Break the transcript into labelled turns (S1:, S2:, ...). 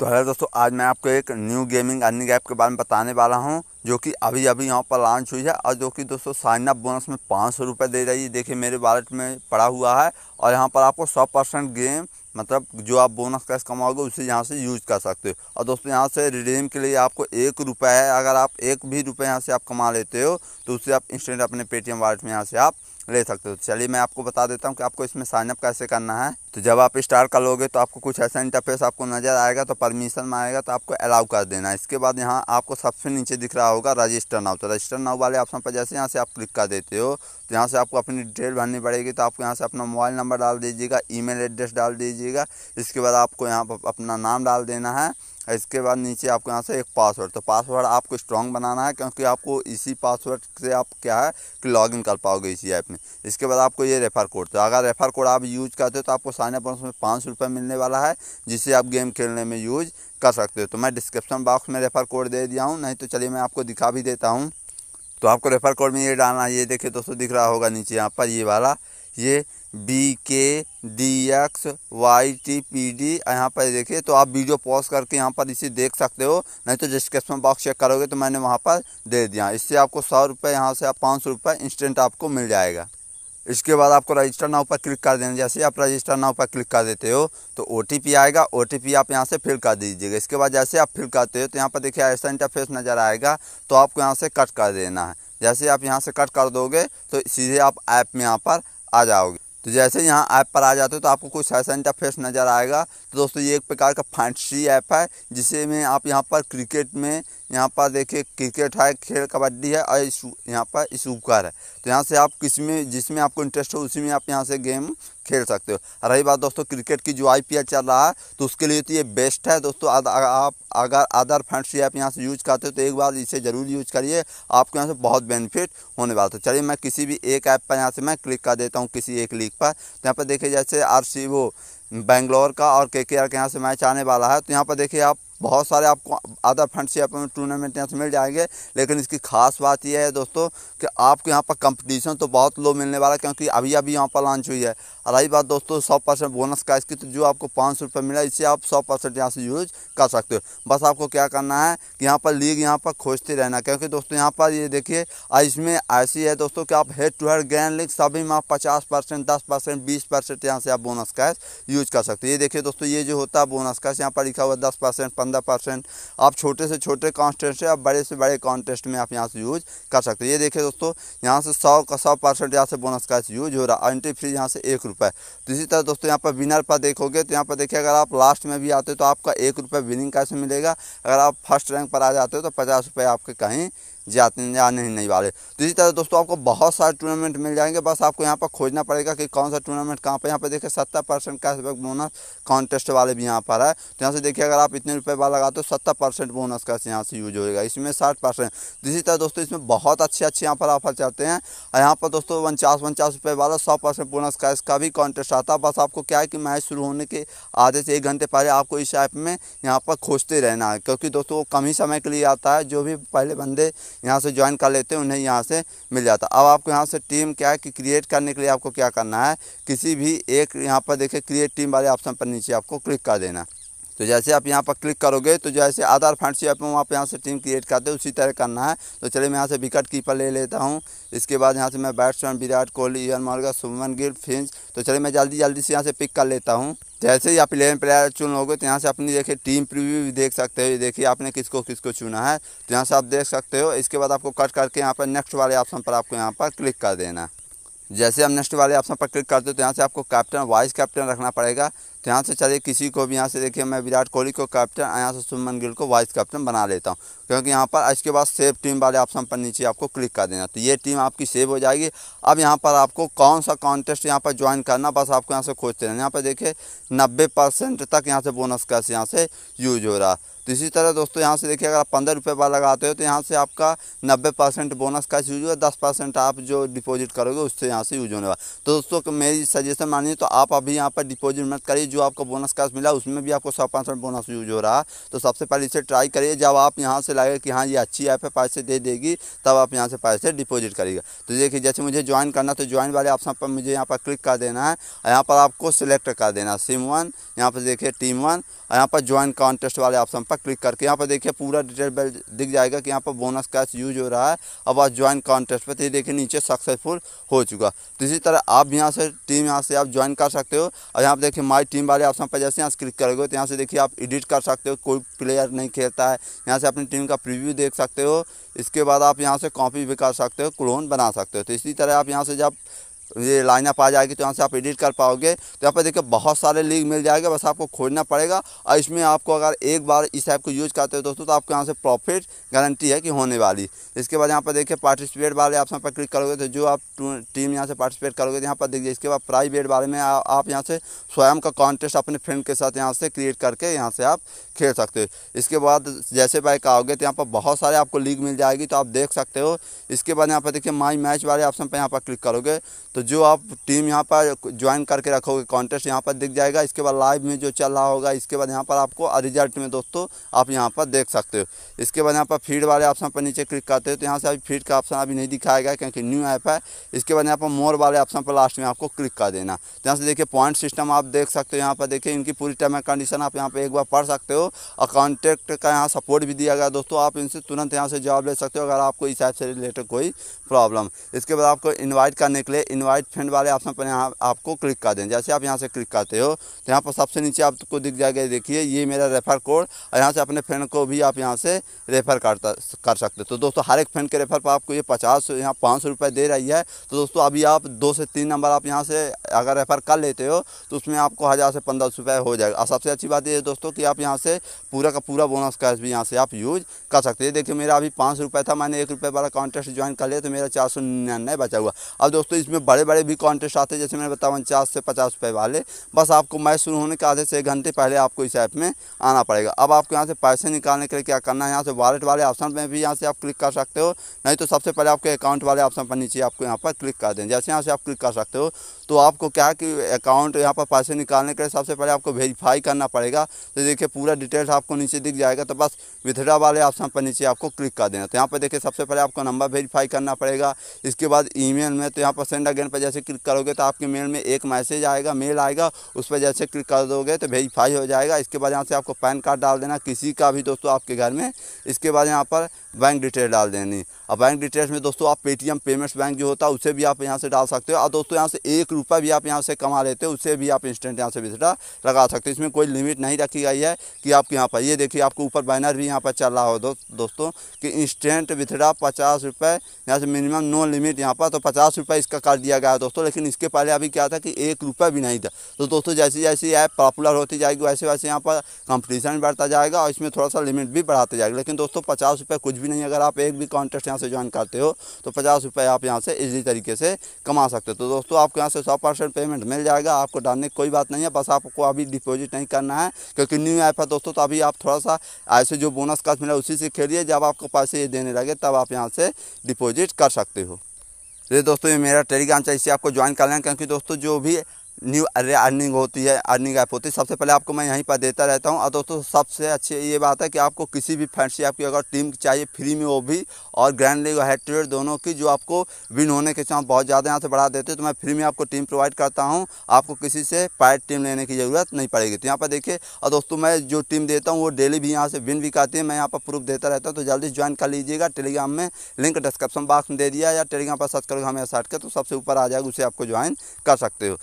S1: तो हेलो दोस्तों, आज मैं आपको एक न्यू गेमिंग अर्निंग ऐप के बारे में बताने वाला हूँ, जो कि अभी अभी यहाँ पर लॉन्च हुई है और जो कि दोस्तों साइन अप बोनस में पाँच सौ रुपये दे रही है। देखिए, मेरे वॉलेट में पड़ा हुआ है और यहाँ पर आपको सौ परसेंट गेम मतलब जो आप बोनस कैश कमाओगे, उसे यहाँ से यूज़ कर सकते हो। और दोस्तों, यहाँ से रिडीम के लिए आपको एक रुपये है। अगर आप एक भी रुपये यहाँ से आप कमा लेते हो तो उसे आप इंस्टेंट अपने पेटीएम वॉलेट में यहाँ से आप ले सकते हो। चलिए मैं आपको बता देता हूँ कि आपको इसमें साइनअप कैसे करना है। तो जब आप स्टार्ट कर लोगे तो आपको कुछ ऐसा इंटरफेस आपको नज़र आएगा तो परमिशन में आएगा तो आपको अलाउ कर देना है। इसके बाद यहाँ आपको सबसे नीचे दिख रहा होगा रजिस्टर नाउ तो रजिस्टर नाउ वाले ऑप्शन पर जैसे यहाँ से आप क्लिक कर देते हो तो यहाँ से आपको अपनी डिटेल भरनी पड़ेगी। तो आपको यहाँ से अपना मोबाइल नंबर डाल दीजिएगा ईमेल एड्रेस डाल दीजिएगा। इसके बाद आपको यहाँ पर अपना नाम डाल देना है। इसके बाद नीचे आपको यहाँ से एक पासवर्ड तो पासवर्ड आपको स्ट्रॉन्ग बनाना है क्योंकि आपको इसी पासवर्ड से आप क्या है कि लॉगिन कर पाओगे इसी ऐप में। इसके बाद आपको ये रेफ़र कोड तो अगर रेफ़र कोड आप यूज़ करते हो तो आपको साइनअप बोनस में पाँच रुपये मिलने वाला है, जिससे आप गेम खेलने में यूज़ कर सकते हो। तो मैं डिस्क्रिप्शन बॉक्स में रेफ़र कोड दे दिया हूँ, नहीं तो चलिए मैं आपको दिखा भी देता हूँ। तो आपको रेफ़र कोड में ये डालना ये देखिए दोस्तों दिख रहा होगा नीचे यहाँ पर, ये वाला। ये B K D X Y T P D यहाँ पर देखिए तो आप वीडियो पॉज करके यहाँ पर इसे देख सकते हो। नहीं तो डिस्क्रिप्शन बॉक्स चेक करोगे तो मैंने वहाँ पर दे दिया। इससे आपको सौ रुपये यहाँ से आप पाँच सौ रुपये इंस्टेंट आपको मिल जाएगा। इसके बाद आपको रजिस्टर नाव पर क्लिक कर देना। जैसे आप रजिस्टर नाव पर क्लिक कर देते हो तो ओटीपी आएगा। ओटीपी आप यहाँ से फिल कर दीजिएगा। इसके बाद जैसे आप फिल करते हो तो यहाँ पर देखिए ऐसा इंटरफेस नज़र आएगा तो आपको यहाँ से कट कर देना है। जैसे आप यहाँ से कट कर दोगे तो सीधे आप ऐप में यहाँ पर आ जाओगे। तो जैसे यहाँ ऐप पर आ जाते हो तो आपको कुछ ऐसा इंटरफेस नज़र आएगा। तो दोस्तों, ये एक प्रकार का फैंटसी ऐप है, जिसे में आप यहाँ पर क्रिकेट में, यहाँ पर देखिए क्रिकेट है, खेल कबड्डी है और यहाँ पर स्नूकर है। तो यहाँ से आप किसमें जिसमें आपको इंटरेस्ट हो, उसी में आप यहाँ से गेम खेल सकते हो। रही बात दोस्तों, क्रिकेट की जो आईपीएल चल रहा है तो उसके लिए तो ये बेस्ट है। दोस्तों आप अगर अदर फंड्स ऐप यहाँ से यूज़ करते हो तो एक बार इसे ज़रूर यूज़ करिए। आपको यहाँ से बहुत बेनिफिट होने वाला तो चलिए, मैं किसी भी एक ऐप पर यहाँ से मैं क्लिक कर देता हूँ किसी एक लीक पर। तो यहाँ पर देखिए, जैसे आर वो बेंगलोर का और के के आर के यहाँ से मैच आने वाला है। तो यहाँ पर देखिए आप बहुत सारे आपको अदर फंड से में टूर्नामेंट यहाँ से मिल जाएँगे, लेकिन इसकी खास बात यह है दोस्तों कि आपको यहाँ पर कंपटीशन तो बहुत लो मिलने वाला है, क्योंकि अभी अभी यहाँ पर लॉन्च हुई है। रही बात दोस्तों, सौ परसेंट बोनस का, इसकी तो जो आपको पाँच सौ रुपये मिला इसे आप सौ परसेंट यहाँ से यूज़ कर सकते हो। बस आपको क्या करना है कि यहाँ पर लीग यहाँ पर खोजते रहना, क्योंकि दोस्तों यहाँ पर ये देखिए इसमें ऐसी है दोस्तों कि आप head to head grand league सभी में आप पचास परसेंट, दस परसेंट, बीस परसेंट यहाँ से आप बोनस कैश यूज़ कर सकते हो। ये देखिए दोस्तों, ये जो होता है बोनस कैश यहाँ पर लिखा हुआ दस परसेंट पंद्रह परसेंट। आप छोटे से छोटे कॉन्टेस्ट से आप बड़े से बड़े कॉन्टेस्ट में आप यहाँ से यूज़ कर सकते हो। ये देखिए दोस्तों, यहाँ से सौ का सौ परसेंट यहाँ से बोनस कैश यूज़ हो रहा है। एंट्री फ्री यहाँ से एक रुपये तो इसी तरह दोस्तों, यहाँ पर विनर पर देखोगे तो यहाँ पर देखिए, अगर आप लास्ट में भी आते हो तो आपका एक रुपये विनिंग कैसे मिलेगा। अगर आप फ़र्स्ट रैंक पर आ जाते हो तो पचास रुपये आपके कहीं जाते जाने ही नहीं वाले। तो इसी तरह दोस्तों आपको बहुत सारे टूर्नामेंट मिल जाएँगे, बस आपको यहाँ पर खोजना पड़ेगा कि कौन सा टूर्नामेंट कहाँ पर, यहाँ पर देखिए सत्तर परसेंट कैशबैक बोनस कॉन्टेस्ट वाले भी यहाँ पर है। तो यहाँ से देखिए, अगर आप इतने रुपये वाला लगाते हो, सत्तर परसेंट बोनस कैसे यहाँ से यूज़ होगा इसमें साठ परसेंट तो इसी तरह दोस्तों इसमें बहुत अच्छे अच्छे यहाँ पर ऑफ़र चलते हैं। और यहाँ पर दोस्तों उनचास उनचास रुपये वाला सौ परसेंट बोनस कैश का भी कॉन्टेस्ट आता है। बस आपको क्या है कि मैच शुरू होने के आधे से एक घंटे पहले आपको इस ऐप में यहाँ पर खोजते रहना है, क्योंकि दोस्तों वो कम ही समय के लिए आता है, जो भी पहले बंदे यहाँ से ज्वाइन कर लेते हैं, उन्हें यहाँ से मिल जाता अब आपको यहाँ से टीम क्या है कि क्रिएट करने के लिए आपको क्या करना है? किसी भी एक यहाँ पर देखिए क्रिएट टीम वाले ऑप्शन पर नीचे आपको क्लिक कर देना तो जैसे आप यहाँ पर क्लिक करोगे तो जैसे आधार फंड से आप पर यहाँ से टीम क्रिएट करते उसी तरह करना है। तो चलिए मैं यहाँ से विकेट कीपर ले लेता हूँ। इसके बाद यहाँ से मैं batsman Virat Kohli Eoin Morgan Shubman Gill Finch तो चलिए मैं जल्दी जल्दी से यहाँ से पिक कर लेता हूँ। जैसे ही आप इलेवन प्लेयर चुन लोगे तो यहाँ से अपनी देखिए टीम प्रीव्यू भी देख सकते हो। देखिए आपने किसको किसको चुना है। तो यहाँ से आप देख सकते हो। इसके बाद आपको कट करके यहाँ पर नेक्स्ट वाले ऑप्शन पर आपको यहाँ पर क्लिक कर देना। जैसे हम नेक्स्ट वाले ऑप्शन पर क्लिक करते हो तो यहाँ से आपको कैप्टन वाइस कैप्टन रखना पड़ेगा। तो यहाँ से चलिए, किसी को भी यहाँ से देखिए, मैं विराट कोहली को कैप्टन यहाँ से सुमन गिल को वाइस कैप्टन बना लेता हूँ। क्योंकि यहाँ पर इसके बाद सेव टीम वाले ऑप्शन पर नीचे आपको क्लिक कर देना तो ये टीम आपकी सेव हो जाएगी। अब यहाँ पर आपको कौन सा कॉन्टेस्ट यहाँ पर ज्वाइन करना, बस आपको यहाँ से खोजते रहना यहाँ पर देखिए, नब्बे परसेंट तक यहाँ से बोनस कैसे यहाँ से यूज़ हो रहा तो इसी तरह दोस्तों, यहाँ से देखिए, अगर आप पंद्रह रुपये वाला लगाते हो तो यहाँ से आपका नब्बे परसेंट बोनस का यूज़ होगा। दस परसेंट आप जो डिपॉजिट करोगे, उससे यहाँ से यूज़ होने वाला तो दोस्तों, मेरी सजेशन मानिए तो आप अभी यहाँ पर डिपॉजिट मत करिए। जो आपको बोनस कैश मिला, उसमें भी आपको सौ परसेंट बोनस यूज़ हो रहा। तो सबसे पहले इसे ट्राई करिए। जब आप यहाँ से लगे कि हाँ ये अच्छी ऐप है, पैसे दे देगी, तब आप यहाँ से पैसे डिपॉजिट करिएगा। तो देखिए, जैसे मुझे ज्वाइन करना तो ज्वाइन वाले ऑप्शन पर मुझे यहाँ पर क्लिक कर देना है यहाँ पर आपको सिलेक्ट कर देना है। सिम वन यहाँ पर देखिए टीम वन यहाँ पर ज्वाइन कॉन्टेस्ट वाले ऑप्शन पर क्लिक करके यहाँ पर देखिए पूरा डिटेल दिख जाएगा कि यहाँ पर बोनस कैश यूज़ हो रहा है। अब आप ज्वाइन कॉन्टेस्ट पर तो देखिए नीचे सक्सेसफुल हो चुका। तो इसी तरह आप यहाँ से टीम यहाँ से आप ज्वाइन कर सकते हो। और यहाँ पर देखिए माई टीम वाले ऑप्शन पर जैसे यहाँ से क्लिक करोगे तो यहाँ से देखिए आप एडिट कर सकते हो, कोई प्लेयर नहीं खेलता है। यहाँ से अपनी टीम का प्रीव्यू देख सकते हो। इसके बाद आप यहाँ से कॉपी भी कर सकते हो क्लोन बना सकते हो। तो इसी तरह आप यहाँ से जब ये लाइनअप आ जाएगी तो यहाँ से आप एडिट कर पाओगे। तो यहाँ पर देखिए बहुत सारे लीग मिल जाएगा, बस आपको खोजना पड़ेगा। और इसमें आपको अगर एक बार इस ऐप को यूज़ करते हो दोस्तों तो आपको यहाँ से प्रॉफिट गारंटी है कि होने वाली। इसके बाद यहाँ पर देखिए पार्टिसिपेट वाले ऑप्शन पर क्लिक करोगे तो जो आप टीम यहाँ से पार्टिसिपेट करोगे तो यहाँ पर देखिए, इसके बाद प्राइवेट वाले में आप यहाँ से स्वयं का कॉन्टेस्ट अपने फ्रेंड के साथ यहाँ से क्रिएट करके यहाँ से आप खेल सकते हो। इसके बाद जैसे बाइक आओगे तो यहाँ पर बहुत सारे आपको लीग मिल जाएगी तो आप देख सकते हो। इसके बाद यहाँ पर देखिए माई मैच वाले ऑप्शन पर यहाँ पर क्लिक करोगे तो जो आप टीम यहाँ पर ज्वाइन करके रखोगे कॉन्टेस्ट यहाँ पर दिख जाएगा। इसके बाद लाइव में जो चल रहा होगा, इसके बाद यहाँ पर आपको रिज़ल्ट में दोस्तों आप यहाँ पर देख सकते हो। इसके बाद यहाँ पर फ़ीड वाले ऑप्शन पर नीचे क्लिक करते हो तो यहाँ से अभी फ़ीड का ऑप्शन अभी नहीं दिखाएगा, क्योंकि न्यू ऐप है। इसके बाद यहाँ पर मोर वाले ऑप्शन पर लास्ट में आपको क्लिक कर देना। तो यहाँ से देखिए पॉइंट सिस्टम आप देख सकते हो, यहाँ पर देखिए इनकी पूरी टर्म एंड कंडीशन आप यहाँ पर एक बार पढ़ सकते हो। और कॉन्टेक्ट का यहाँ सपोर्ट भी दिया गया दोस्तों, आप इनसे तुरंत यहाँ से जवाब ले सकते हो, अगर आपको इस ऐप से रिलेटेड कोई प्रॉब्लम इसके बाद आपको इन्वाइट करने के लिए इन्वाइट फ्रेंड वाले ऑप्शन पर यहाँ आपको क्लिक कर दें। जैसे आप यहाँ से क्लिक करते हो तो यहाँ पर सबसे नीचे आपको दिख जाएगा देखिए, ये मेरा रेफर कोड और यहाँ से अपने फ्रेंड को भी आप यहाँ से रेफ़र कर सकते हो। तो दोस्तों, हर एक फ्रेंड के रेफर पर आपको ये पचास, यहाँ पाँच सौ दे रही है। तो दोस्तों, अभी आप दो से तीन नंबर आप यहाँ से अगर रेफ़र कर लेते हो तो उसमें आपको हज़ार से पंद्रह सौ रुपये हो जाएगा। और सबसे अच्छी बात ये दोस्तों कि आप यहाँ से पूरा का पूरा बोनस कैश भी यहाँ से आप यूज़ कर सकते हैं। देखिए, मेरा अभी पाँच था, मैंने एक रुपये वाला कॉन्टेस्ट ज्वाइन कर लिया तो मेरा चार सौ निन्यानवे बचा हुआ। अब दोस्तों, इसमें बड़े बड़े भी कॉन्टेस्ट आते हैं, जैसे मैंने बताया, उनचास से पचास रुपये वाले। बस आपको मैच शुरू होने के आधे से एक घंटे पहले आपको इस ऐप में आना पड़ेगा। अब आपको यहाँ से पैसे निकालने के लिए क्या करना है? यहाँ से वॉलेट वाले ऑप्शन में भी यहाँ से आप क्लिक कर सकते हो। नहीं तो सबसे पहले आपके अकाउंट वाले ऑप्शन पर नीचे आपको यहाँ पर क्लिक कर दें। जैसे यहाँ से आप क्लिक कर सकते हो तो आपको क्या कि अकाउंट यहाँ पर पैसे निकालने के लिए सबसे पहले आपको वेरीफाई करना पड़ेगा। तो देखिए पूरा डिटेल्स आपको नीचे दिख जाएगा तो बस विथड्रा वाले ऑप्शन पर नीचे आपको क्लिक कर देना। तो यहाँ पर देखिए सबसे पहले आपको नंबर वेरीफाई करना पड़ेगा। इसके बाद ईमेल में तो यहाँ पर सेंड अगेन पर जैसे क्लिक करोगे तो आपके मेल में एक मैसेज आएगा मेल आएगा, उस पर जैसे क्लिक कर दोगे तो वेरीफाई हो जाएगा। इसके बाद यहाँ से आपको पैन कार्ड डाल देना, किसी का भी दोस्तों आपके घर में। इसके बाद यहाँ पर बैंक डिटेल डाल देनी। और बैंक डिटेल्स में दोस्तों आप पेटीएम पेमेंट्स बैंक जो होता है उसे भी आप यहाँ से डाल सकते हो। और दोस्तों यहाँ से एक रुपये भी आप यहाँ से कमा लेते हो उसे भी आप इंस्टेंट यहाँ से विथड्रा लगा सकते हो। इसमें कोई लिमिट नहीं रखी गई है कि आपके यहाँ पर ये देखिए आपको ऊपर बैनर भी यहाँ पर चल रहा हो दो, दोस्तों कि इंस्टेंट विथड्रा पचास रुपये यहाँ से मिनिमम नो लिमिट यहाँ पर तो पचास रुपये इसका कर दिया गया है दोस्तों। लेकिन इसके पहले अभी क्या था कि एक रुपये भी नहीं था। तो दोस्तों जैसी जैसी ऐप पॉपुलर होती जाएगी वैसे वैसे यहाँ पर कंपटीशन बढ़ता जाएगा और इसमें थोड़ा सा लिमिट भी बढ़ाते जाएगा। लेकिन दोस्तों पचास रुपये कुछ भी नहीं अगर आप एक भी कॉन्टेस्ट यहाँ से ज्वाइन करते हो तो पचास रुपये आप यहाँ से इजी तरीके से कमा सकते हो। तो दोस्तों, आपको यहाँ से सौ परसेंट पेमेंट मिल जाएगा, आपको डालने कोई बात नहीं है, बस आपको अभी डिपॉजिट नहीं करना है, क्योंकि न्यू ऐप है दोस्तों तो अभी आप थोड़ा सा ऐसे जो बोनस कार्ड मिला उसी से खेलिए, जब आपको पैसे ये देने लगे, तब आप यहाँ से डिपॉजिट कर सकते हो। ये दोस्तों, ये मेरा टेलीग्राम चाहिए इसे आपको ज्वाइन कर लें क्योंकि दोस्तों, जो भी न्यू अर्निंग होती है अर्निंग ऐप होती है। सबसे पहले आपको मैं यहीं पर देता रहता हूँ। और दोस्तों, सबसे अच्छी ये बात है कि आपको किसी भी फैंसी ऐप की अगर टीम चाहिए फ्री में वो भी और ग्रैंड लीग और हेड दोनों की जो आपको विन होने के चांस बहुत ज़्यादा यहाँ से बढ़ा देते हैं तो मैं फ्री में आपको टीम प्रोवाइड करता हूँ। आपको किसी से पायट टीम लेने की ज़रूरत नहीं पड़ेगी। तो यहाँ पर देखिए, और दोस्तों, मैं जो टीम देता हूँ, वो डेली भी यहाँ से विन भी करती है। मैं यहाँ पर प्रूफ देता रहता हूँ तो जल्दी ज्वाइन कर लीजिएगा। टेलीग्राम में लिंक डिस्क्रिप्शन बॉक्स में दे दिया या टेलीग्राम पर सर्च करोगे, हमें सर्च कर तो सबसे ऊपर आ जाएगा, उसे आपको ज्वाइन कर सकते हो।